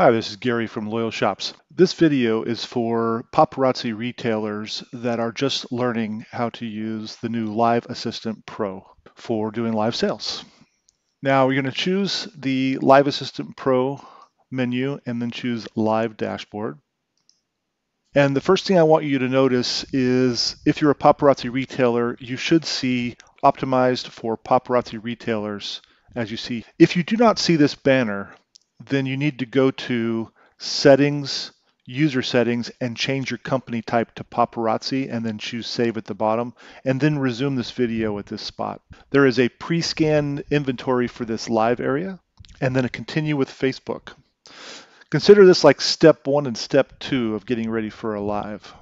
Hi, this is Gary from Loyal Shops. This video is for paparazzi retailers that are just learning how to use the new Live Assistant Pro for doing live sales. Now we're going to choose the Live Assistant Pro menu and then choose Live Dashboard. And the first thing I want you to notice is if you're a paparazzi retailer, you should see optimized for paparazzi retailers as you see. If you do not see this banner, then you need to go to settings, user settings, and change your company type to paparazzi and then choose save at the bottom and then resume this video at this spot. There is a pre-scan inventory for this live area and then a continue with Facebook. Consider this like step one and step two of getting ready for a live.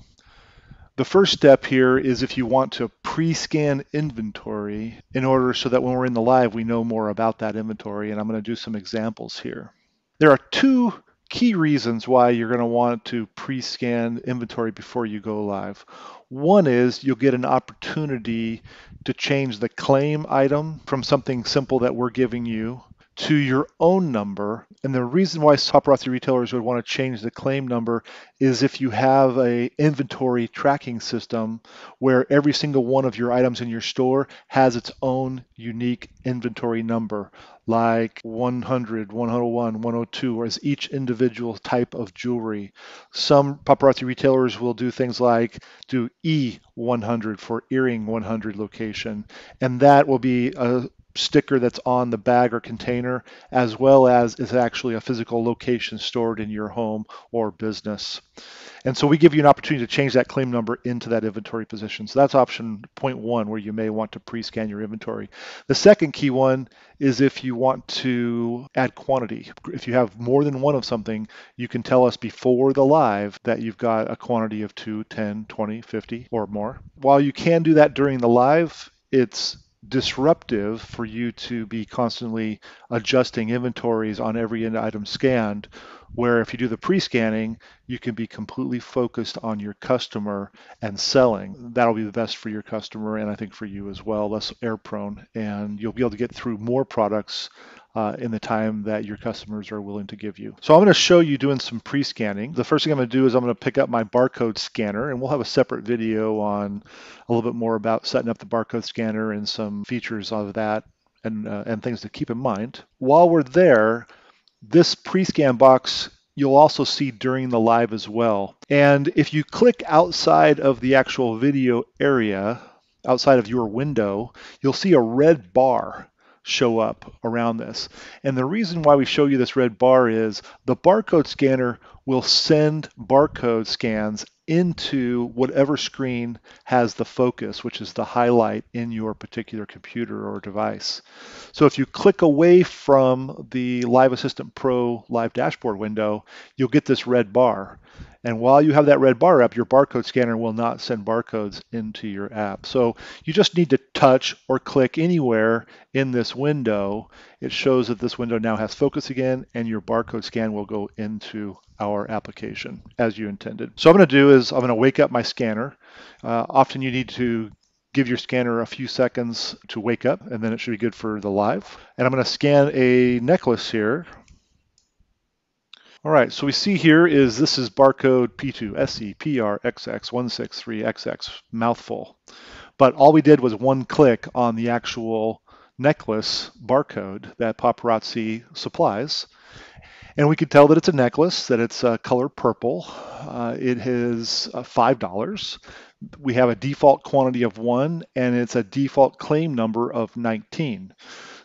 The first step here is if you want to pre-scan inventory in order so that when we're in the live, we know more about that inventory. And I'm going to do some examples here. There are two key reasons why you're going to want to pre-scan inventory before you go live. One is you'll get an opportunity to change the claim item from something simple that we're giving you to your own number. And the reason why paparazzi retailers would want to change the claim number is if you have a inventory tracking system where every single one of your items in your store has its own unique inventory number, like 100, 101, 102, or as each individual type of jewelry. Some paparazzi retailers will do things like do E100 for earring 100 location, and that will be a sticker that's on the bag or container, as well as is actually a physical location stored in your home or business. And so we give you an opportunity to change that claim number into that inventory position. So that's option point one, where you may want to pre-scan your inventory. The second key one is if you want to add quantity. If you have more than one of something, you can tell us before the live that you've got a quantity of 2, 10, 20, 50 or more. While you can do that during the live, it's disruptive for you to be constantly adjusting inventories on every item scanned where if you do the pre-scanning you can be completely focused on your customer and selling. That'll be the best for your customer and i think for you as well less error prone and you'll be able to get through more products uh, in the time that your customers are willing to give you. So I'm going to show you doing some pre-scanning. The first thing I'm going to do is I'm going to pick up my barcode scanner and we'll have a separate video on a little bit more about setting up the barcode scanner and some features of that and, uh, and things to keep in mind. While we're there, this pre-scan box you'll also see during the live as well. And if you click outside of the actual video area, outside of your window, you'll see a red bar show up around this. And the reason why we show you this red bar is the barcode scanner will send barcode scans into whatever screen has the focus, which is the highlight in your particular computer or device. So if you click away from the Live Assistant Pro Live Dashboard window, you'll get this red bar. And while you have that red bar up, your barcode scanner will not send barcodes into your app. So you just need to touch or click anywhere in this window. It shows that this window now has focus again, and your barcode scan will go into our application as you intended. So what I'm going to do is I'm going to wake up my scanner. Uh, often you need to give your scanner a few seconds to wake up, and then it should be good for the live. And I'm going to scan a necklace here. All right, so we see here is this is barcode P2 SEPRXX163XX mouthful. But all we did was one click on the actual necklace barcode that Paparazzi supplies. And we could tell that it's a necklace, that it's uh, color purple. Uh, it is uh, $5. We have a default quantity of one, and it's a default claim number of 19.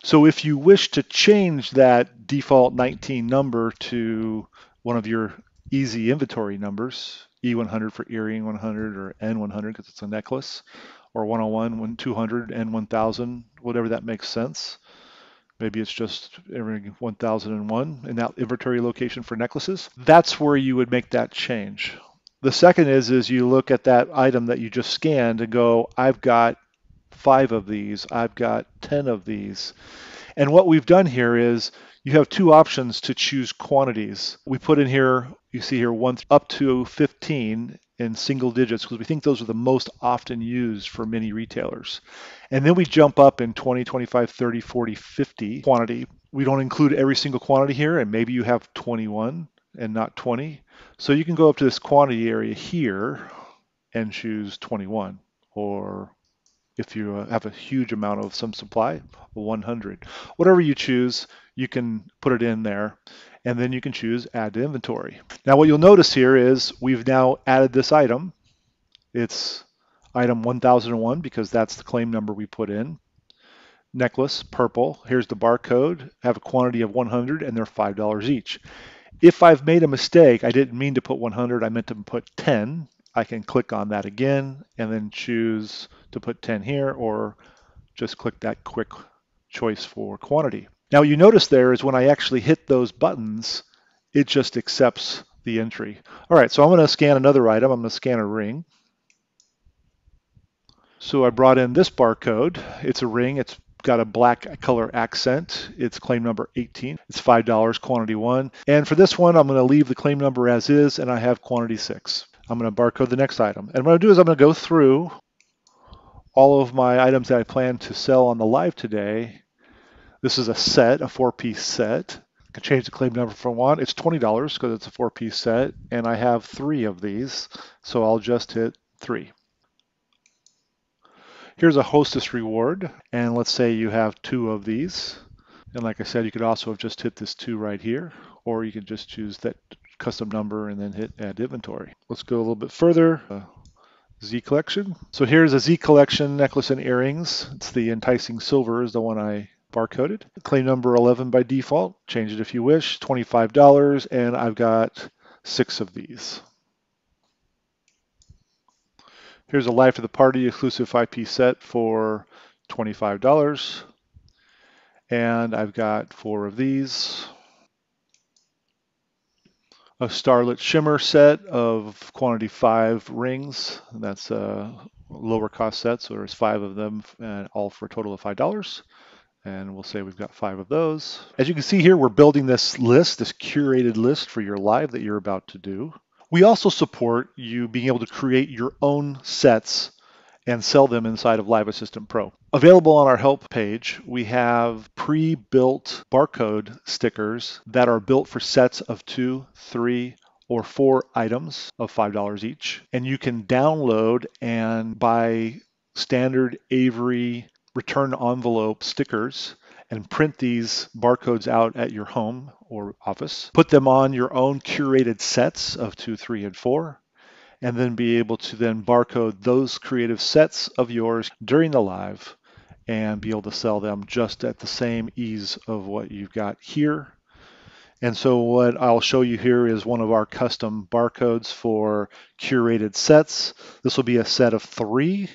So if you wish to change that default 19 number to one of your easy inventory numbers, E100 for earring 100 or N100 because it's a necklace, or 101, 200, N1000, whatever that makes sense. Maybe it's just every 1001 in that inventory location for necklaces. That's where you would make that change. The second is, is you look at that item that you just scanned and go, I've got five of these, I've got 10 of these. And what we've done here is you have two options to choose quantities. We put in here, you see here, one up to 15 in single digits because we think those are the most often used for many retailers. And then we jump up in 20, 25, 30, 40, 50 quantity. We don't include every single quantity here, and maybe you have 21 and not 20. So you can go up to this quantity area here and choose 21 or if you uh, have a huge amount of some supply, 100. Whatever you choose, you can put it in there and then you can choose add to inventory. Now what you'll notice here is we've now added this item. It's item 1001 because that's the claim number we put in. Necklace, purple. Here's the barcode. Have a quantity of 100 and they're $5 each. If I've made a mistake, I didn't mean to put 100, I meant to put 10. I can click on that again and then choose to put 10 here or just click that quick choice for quantity. Now you notice there is when I actually hit those buttons, it just accepts the entry. All right, so I'm going to scan another item. I'm going to scan a ring. So I brought in this barcode. It's a ring. It's got a black color accent. It's claim number 18. It's $5, quantity one. And for this one, I'm going to leave the claim number as is, and I have quantity six. I'm going to barcode the next item. And what I'm going to do is I'm going to go through all of my items that I plan to sell on the live today. This is a set, a four-piece set. I can change the claim number if I want. It's $20 because it's a four-piece set, and I have three of these, so I'll just hit three. Here's a hostess reward, and let's say you have two of these. And like I said, you could also have just hit this two right here, or you can just choose that custom number and then hit add inventory. Let's go a little bit further. Uh, Z collection. So here's a Z collection necklace and earrings. It's the enticing silver is the one I barcoded. Claim number 11 by default. Change it if you wish. $25 and I've got six of these. Here's a Life of the Party exclusive 5-piece set for $25. And I've got four of these a Starlit Shimmer set of quantity five rings. That's a lower cost set, so there's five of them, and all for a total of five dollars. And we'll say we've got five of those. As you can see here, we're building this list, this curated list for your live that you're about to do. We also support you being able to create your own sets and sell them inside of Live Assistant Pro. Available on our help page, we have pre-built barcode stickers that are built for sets of two, three, or four items of $5 each. And you can download and buy standard Avery return envelope stickers and print these barcodes out at your home or office. Put them on your own curated sets of two, three, and four and then be able to then barcode those creative sets of yours during the live and be able to sell them just at the same ease of what you've got here. And so what I'll show you here is one of our custom barcodes for curated sets. This will be a set of three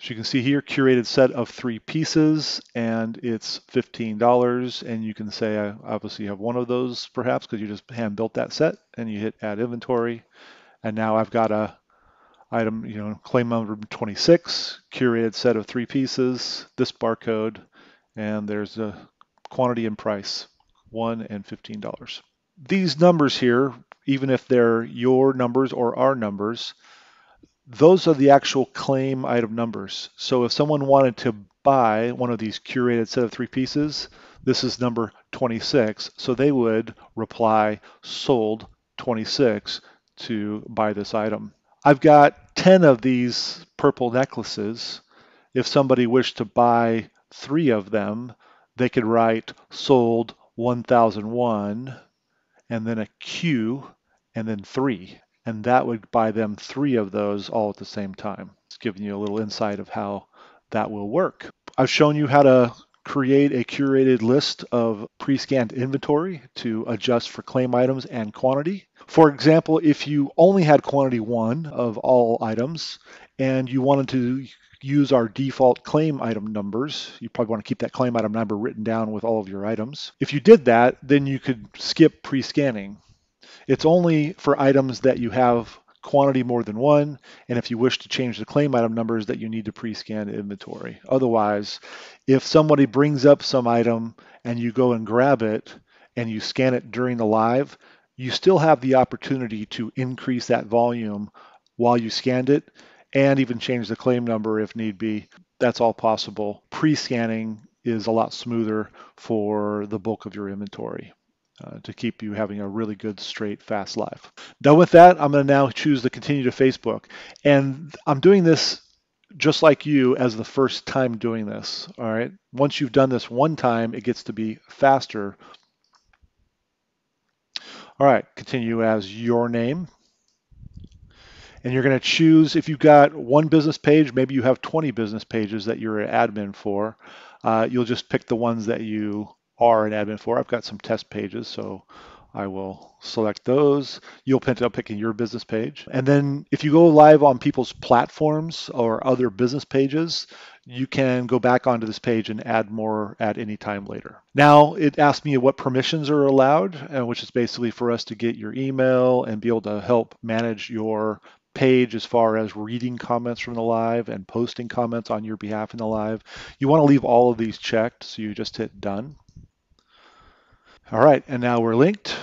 as you can see here, curated set of three pieces, and it's $15. And you can say, I obviously have one of those perhaps because you just hand built that set and you hit add inventory. And now I've got a item, you know, claim number 26, curated set of three pieces, this barcode, and there's a quantity and price, one and $15. These numbers here, even if they're your numbers or our numbers, those are the actual claim item numbers. So if someone wanted to buy one of these curated set of three pieces, this is number 26. So they would reply sold 26 to buy this item. I've got 10 of these purple necklaces. If somebody wished to buy three of them, they could write sold 1001 and then a Q and then three and that would buy them three of those all at the same time. It's giving you a little insight of how that will work. I've shown you how to create a curated list of pre-scanned inventory to adjust for claim items and quantity. For example, if you only had quantity one of all items and you wanted to use our default claim item numbers, you probably want to keep that claim item number written down with all of your items. If you did that, then you could skip pre-scanning. It's only for items that you have quantity more than one, and if you wish to change the claim item numbers that you need to pre-scan inventory. Otherwise, if somebody brings up some item and you go and grab it and you scan it during the live, you still have the opportunity to increase that volume while you scanned it and even change the claim number if need be. That's all possible. Pre-scanning is a lot smoother for the bulk of your inventory. Uh, to keep you having a really good, straight, fast life. Done with that, I'm going to now choose to continue to Facebook. And I'm doing this just like you as the first time doing this. All right. Once you've done this one time, it gets to be faster. All right. Continue as your name. And you're going to choose if you've got one business page, maybe you have 20 business pages that you're an admin for. Uh, you'll just pick the ones that you are an admin for. I've got some test pages, so I will select those. You'll end up picking your business page. And then if you go live on people's platforms or other business pages, you can go back onto this page and add more at any time later. Now it asks me what permissions are allowed, uh, which is basically for us to get your email and be able to help manage your page as far as reading comments from the live and posting comments on your behalf in the live. You want to leave all of these checked, so you just hit done. All right, and now we're linked.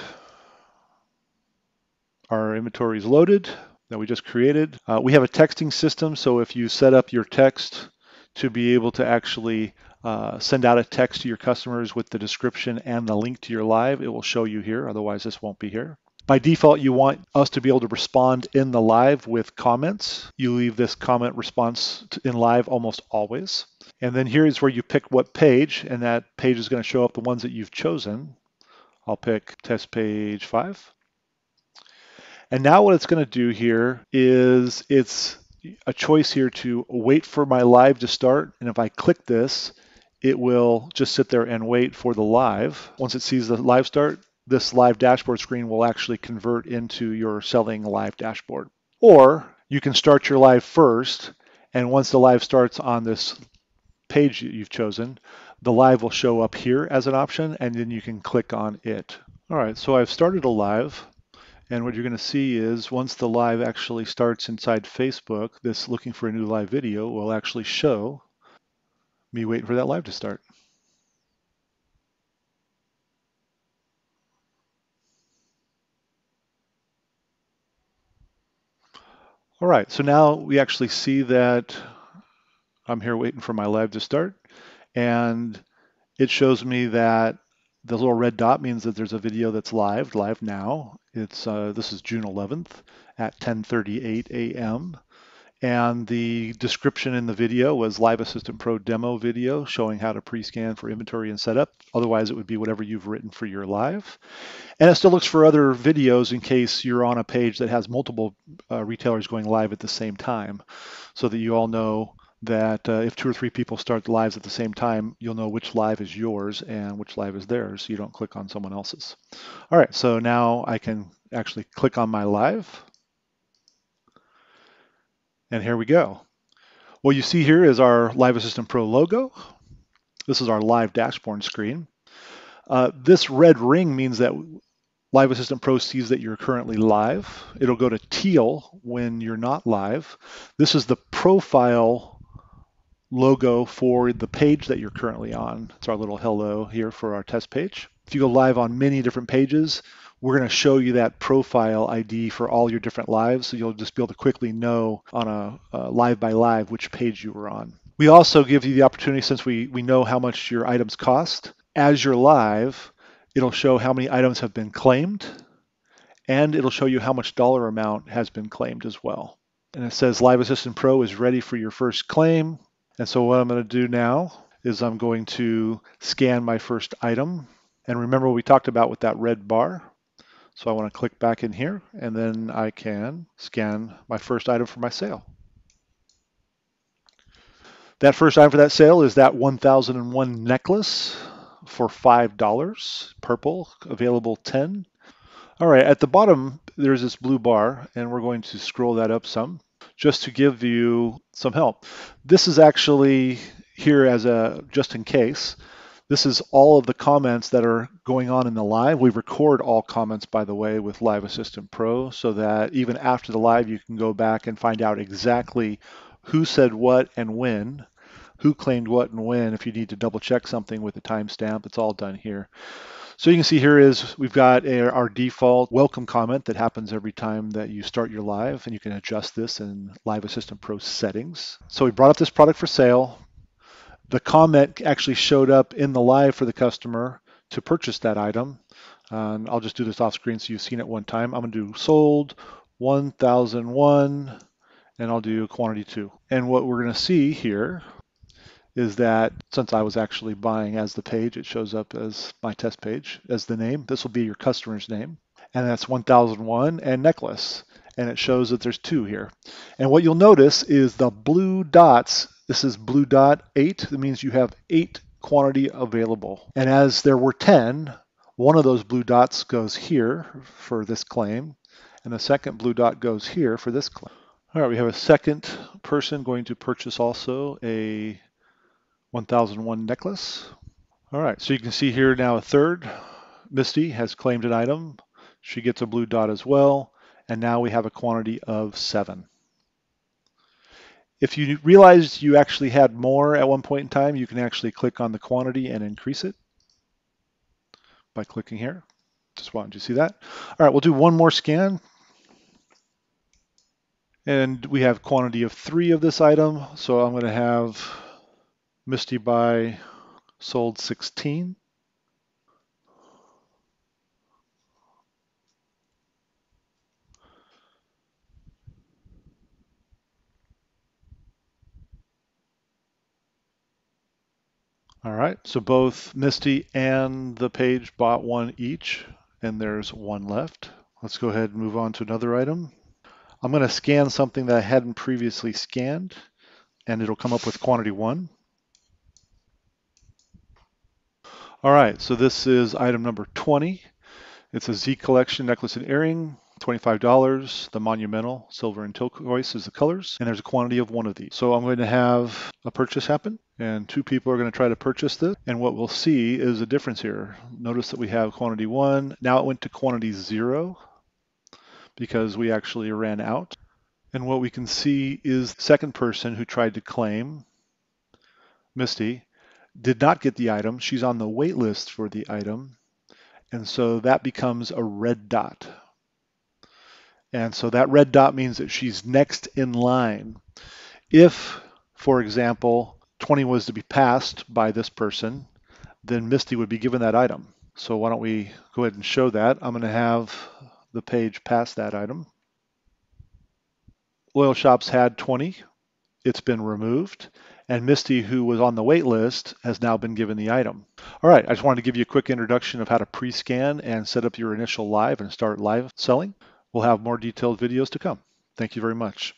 Our inventory is loaded that we just created. Uh, we have a texting system, so if you set up your text to be able to actually uh, send out a text to your customers with the description and the link to your live, it will show you here. Otherwise, this won't be here. By default, you want us to be able to respond in the live with comments. You leave this comment response in live almost always. And then here is where you pick what page, and that page is going to show up the ones that you've chosen. I'll pick test page five. And now what it's going to do here is it's a choice here to wait for my live to start. And if I click this, it will just sit there and wait for the live. Once it sees the live start, this live dashboard screen will actually convert into your selling live dashboard. Or you can start your live first, and once the live starts on this page you've chosen, the live will show up here as an option and then you can click on it. All right, so I've started a live and what you're going to see is once the live actually starts inside Facebook, this looking for a new live video will actually show me waiting for that live to start. All right, so now we actually see that I'm here waiting for my live to start and it shows me that the little red dot means that there's a video that's live, live now. It's uh, this is June 11th at 10:38 a.m. And the description in the video was Live Assistant Pro demo video showing how to pre-scan for inventory and setup. Otherwise, it would be whatever you've written for your live. And it still looks for other videos in case you're on a page that has multiple uh, retailers going live at the same time so that you all know that uh, if two or three people start lives at the same time, you'll know which live is yours and which live is theirs. So you don't click on someone else's. All right, so now I can actually click on my live. And here we go. What you see here is our Live Assistant Pro logo. This is our live dashboard screen. Uh, this red ring means that Live Assistant Pro sees that you're currently live. It'll go to teal when you're not live. This is the profile logo for the page that you're currently on. It's our little hello here for our test page. If you go live on many different pages, we're going to show you that profile ID for all your different lives, so you'll just be able to quickly know on a, a live by live which page you were on. We also give you the opportunity, since we, we know how much your items cost, as you're live, it'll show how many items have been claimed, and it'll show you how much dollar amount has been claimed as well. And it says Live Assistant Pro is ready for your first claim. And so what I'm going to do now is I'm going to scan my first item. And remember we talked about with that red bar. So I want to click back in here and then I can scan my first item for my sale. That first item for that sale is that 1001 necklace for $5, purple, available 10. All right, at the bottom, there's this blue bar, and we're going to scroll that up some just to give you some help. This is actually here as a just in case. This is all of the comments that are going on in the live. We record all comments, by the way, with Live Assistant Pro so that even after the live, you can go back and find out exactly who said what and when, who claimed what and when. If you need to double check something with a timestamp, it's all done here. So you can see here is we've got a, our default welcome comment that happens every time that you start your live, and you can adjust this in Live Assistant Pro settings. So we brought up this product for sale. The comment actually showed up in the live for the customer to purchase that item. And I'll just do this off screen so you've seen it one time. I'm to do sold 1001 and I'll do quantity two. And what we're going to see here is that since I was actually buying as the page, it shows up as my test page as the name. This will be your customer's name. And that's 1001 and necklace. And it shows that there's two here. And what you'll notice is the blue dots. This is blue dot eight. That means you have eight quantity available. And as there were 10, one of those blue dots goes here for this claim. And the second blue dot goes here for this claim. All right, we have a second person going to purchase also a 1001 necklace. All right, so you can see here now a third. Misty has claimed an item. She gets a blue dot as well. And now we have a quantity of seven. If you realized you actually had more at one point in time, you can actually click on the quantity and increase it by clicking here. Just wanted you to see that. All right, we'll do one more scan. And we have quantity of three of this item. So I'm going to have Misty buy sold 16. All right, so both Misty and the page bought one each, and there's one left. Let's go ahead and move on to another item. I'm going to scan something that I hadn't previously scanned, and it'll come up with quantity one. All right, so this is item number 20. It's a Z collection necklace and earring, $25. The monumental, silver and turquoise is the colors, and there's a quantity of one of these. So I'm going to have a purchase happen, and two people are going to try to purchase this. And what we'll see is a difference here. Notice that we have quantity one. Now it went to quantity zero because we actually ran out. And what we can see is the second person who tried to claim, Misty, did not get the item. She's on the wait list for the item. And so that becomes a red dot. And so that red dot means that she's next in line. If, for example, 20 was to be passed by this person, then Misty would be given that item. So why don't we go ahead and show that. I'm going to have the page pass that item. Loyal Shops had 20. It's been removed and Misty, who was on the wait list, has now been given the item. All right, I just wanted to give you a quick introduction of how to pre-scan and set up your initial live and start live selling. We'll have more detailed videos to come. Thank you very much.